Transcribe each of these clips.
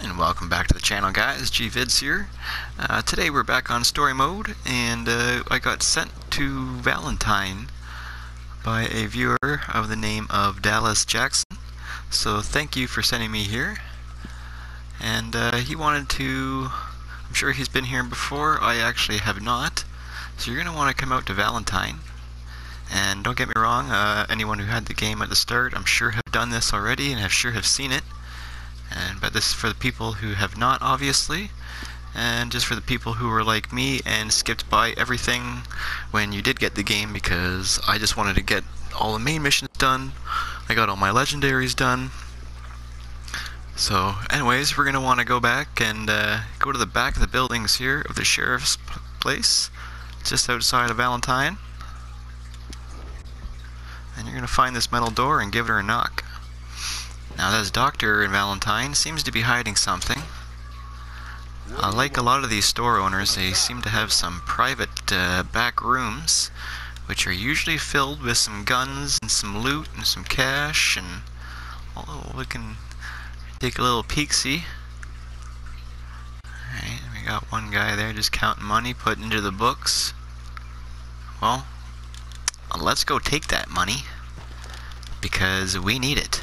and welcome back to the channel guys, GVids here. Uh, today we're back on story mode and uh, I got sent to Valentine by a viewer of the name of Dallas Jackson. So thank you for sending me here. And uh, he wanted to, I'm sure he's been here before, I actually have not. So you're going to want to come out to Valentine. And don't get me wrong, uh, anyone who had the game at the start I'm sure have done this already and have sure have seen it and but this is for the people who have not obviously. And just for the people who were like me and skipped by everything when you did get the game because I just wanted to get all the main missions done. I got all my legendaries done. So anyways we're gonna want to go back and uh, go to the back of the buildings here of the sheriff's place just outside of Valentine. And you're gonna find this metal door and give it a knock now this doctor in Valentine seems to be hiding something. Uh, like a lot of these store owners, they seem to have some private uh, back rooms, which are usually filled with some guns and some loot and some cash, and we can take a little peek-see. Alright, we got one guy there just counting money, put into the books. Well, let's go take that money, because we need it.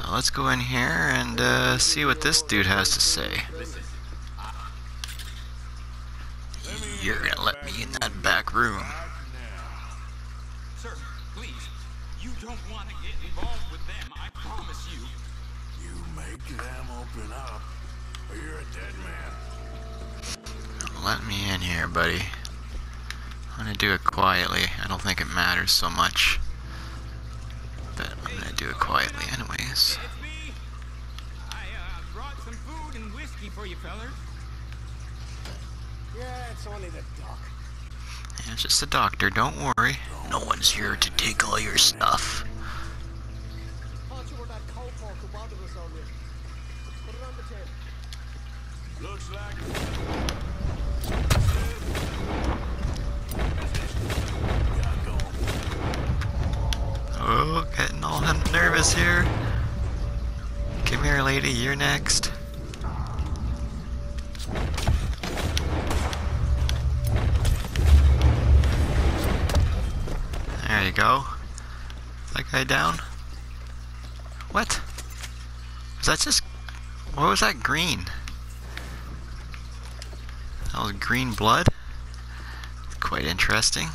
So let's go in here and uh, see what this dude has to say. You're gonna let me in that back room. Sir, please, you don't want to get involved with them, I promise you. You make them open up, or you're a dead man. Let me in here, buddy. I'm gonna do it quietly. I don't think it matters so much. But I'm gonna do it quietly anyways. It's me. I uh, brought some food and whiskey for you fellers. Yeah, it's only the doc. Yeah, it's just a doctor, don't worry. No one's here to take all your stuff. You were that cowpoke who bothered us earlier. Put it on the table. Looks like Oh, getting all nervous here. Come here, lady, you're next. There you go. That guy down? What? Was that just... What was that green? That was green blood? Quite interesting.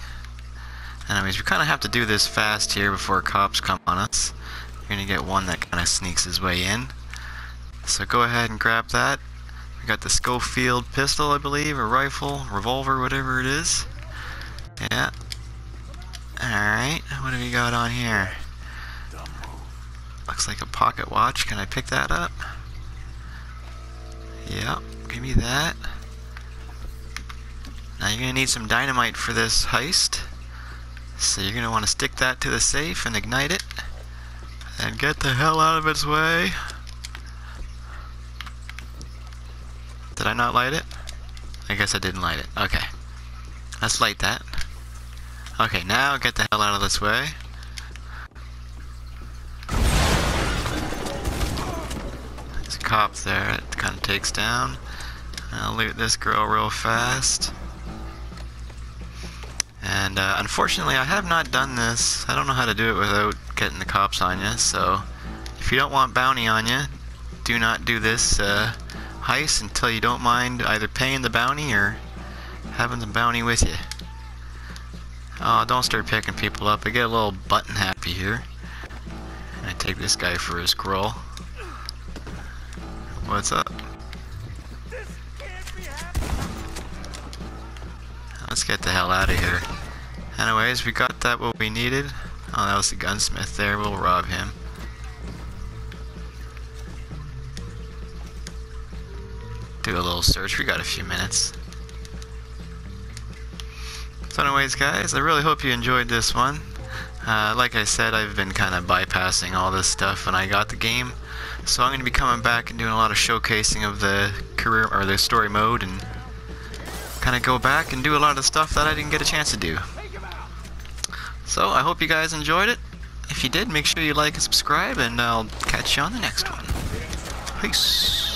Anyways, we kind of have to do this fast here before cops come on us. You're going to get one that kind of sneaks his way in. So go ahead and grab that. We got the Schofield pistol, I believe, or rifle, revolver, whatever it is. Yeah. Alright, what have we got on here? Looks like a pocket watch. Can I pick that up? Yep, give me that. Now you're going to need some dynamite for this heist. So you're going to want to stick that to the safe and ignite it. And get the hell out of its way. Did I not light it? I guess I didn't light it. Okay. Let's light that. Okay, now get the hell out of this way. There's a cop there. It kind of takes down. I'll loot this girl real fast. And uh, unfortunately, I have not done this. I don't know how to do it without getting the cops on you. So if you don't want bounty on you, do not do this uh, heist until you don't mind either paying the bounty or having the bounty with you. Oh, don't start picking people up. I get a little button happy here. I take this guy for his scroll. What's up? Let's get the hell out of here. Anyways, we got that what we needed. Oh, that was the gunsmith there. We'll rob him. Do a little search. We got a few minutes. So anyways, guys, I really hope you enjoyed this one. Uh, like I said, I've been kind of bypassing all this stuff when I got the game. So I'm going to be coming back and doing a lot of showcasing of the career or the story mode and kind of go back and do a lot of stuff that I didn't get a chance to do. So I hope you guys enjoyed it, if you did, make sure you like and subscribe, and I'll catch you on the next one. Peace.